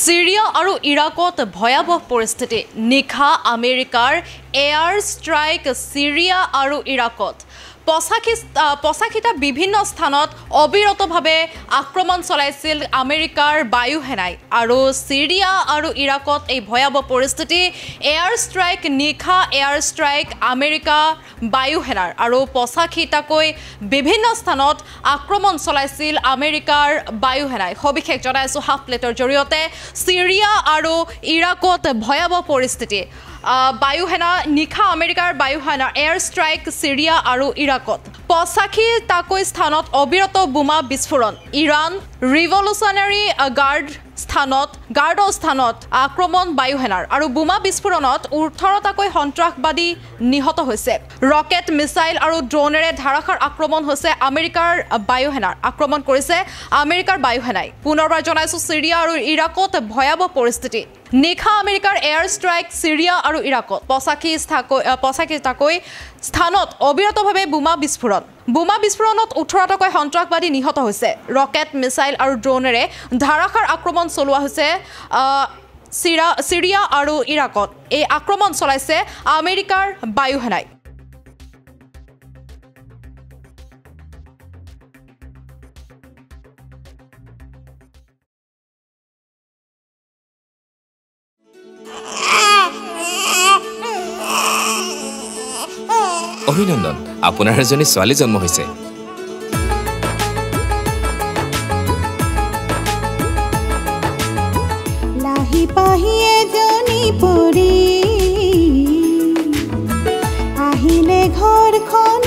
ছিৰিয়া আৰু ইৰাকত ভয়াৱহ পৰিস্থিতি। নিশা আমেৰিকাৰ এয়াৰ ষ্ট্ৰাইক ছিৰিয়া আৰু ইৰাকত। পঁচাশী পঁচাশীটা বিভিন্ন স্থানত অবিৰতভাৱে আক্ৰমণ চলাইছিল আমেৰিকাৰ বায়ুসেনাই। আৰু ছিৰিয়া আৰু ইৰাকত এই ভয়াৱহ পৰিস্থিতি এয়াৰ ষ্ট্ৰাইক নিশা এয়াৰ ষ্ট্ৰাইক আমেৰিকা বায়ুসেনাৰ। আৰু পঁচাশীটাকৈ বিভিন্ন স্থানত আক্ৰমণ চলাইছিল আমেৰিকাৰ বায়ুসেনাই। সবিশেষ জনাইছোঁ হাফ প্লেটৰ জৰিয়তে। ছিৰিয়া আৰু ইৰাকত ভয়াৱহ পৰিস্থিতি। বায়ুসেনা নিশা আমেৰিকাৰ বায়ুসেনা এয়াৰ ষ্ট্ৰাইক ছিৰিয়া আৰু ইৰাকত। পঁচাশীটাকৈ স্থানত অবিৰত বোমা বিস্ফোৰণ। ইৰাণ ৰিভলিউচনাৰী গাৰ্ড স্থানত গাৰ্ডৰ স্থানত আক্ৰমণ বায়ুসেনাৰ আৰু বোমা বিস্ফোৰণত ওঠৰটাকৈ সন্ত্ৰাসবাদী নিহত হৈছে। ৰকেট মিছাইল আৰু ড্ৰোনেৰে ধাৰাসাৰ আক্ৰমণ হৈছে আমেৰিকাৰ বায়ুসেনাৰ। আক্ৰমণ কৰিছে আমেৰিকাৰ বায়ুসেনাই। পুনৰবাৰ জনাইছোঁ ছিৰিয়া আৰু ইৰাকত ভয়াৱহ পৰিস্থিতি। নিশা আমেৰিকাৰ এয়াৰ ষ্ট্ৰাইক ছিৰিয়া আৰু ইৰাকত। পঁচাশী স্থাকৈ পঁচাশীটাকৈ স্থানত অবিৰতভাৱে বোমা বিস্ফোৰণ। বোমা বিস্ফোৰণত ওঠৰটাকৈ সন্ত্ৰাসবাদী নিহত হৈছে। ৰকেট মিছাইল আৰু ড্ৰোনেৰে ধাৰাসাৰ আক্ৰমণ চলোৱা হৈছে চিৰা ছিৰিয়া আৰু ইৰাকত। এই আক্ৰমণ চলাইছে আমেৰিকাৰ বায়ুসেনাই। অভিনন্দন আপোনাৰ এজনী ছোৱালী জন্ম হৈছে। আহিলে ঘৰখন